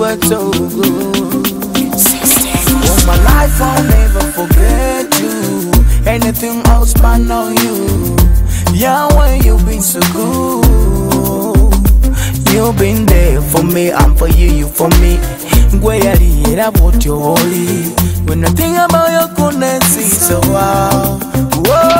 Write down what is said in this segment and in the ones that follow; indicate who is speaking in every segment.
Speaker 1: so good. All my life I'll never forget you. Anything I'll spend on you. Yahweh, you've been so good. You've been there for me, I'm for you, you for me. Gweyali era bw'otyo oli. When I think about your goodness, it's so wow. Whoa,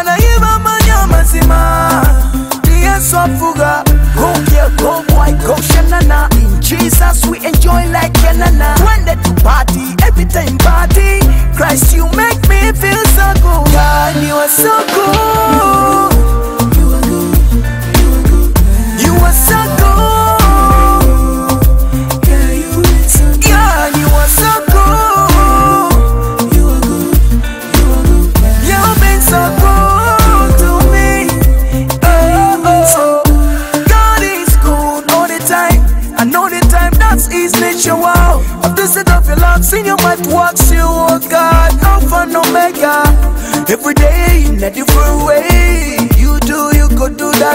Speaker 1: so. You are good. You good. You are so good. Yeah, you are so good. Yeah, you are so good. You are good. You are good. You've been so good to me. Oh, oh, oh. God is good all the time. I know the time that's His nature. Wow. I've of your love, seen your might works you, oh God. Alpha and Omega. Every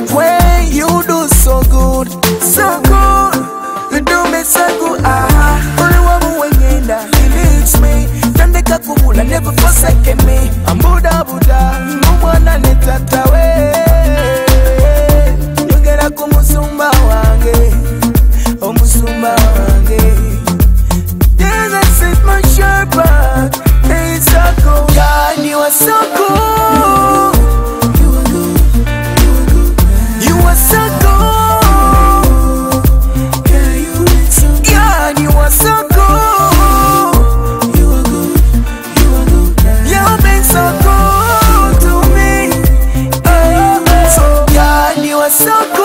Speaker 1: that way. You do so good, so good. You do me so good. Ah, only one you He leads me. Tandika kubula, never forsake me. I'm Buddha, Buddha. Mwana ne tata we. Yogera ku musumba wange. Omusumba wange. Jesus is my shepherd. He's so good. God, you are so good. So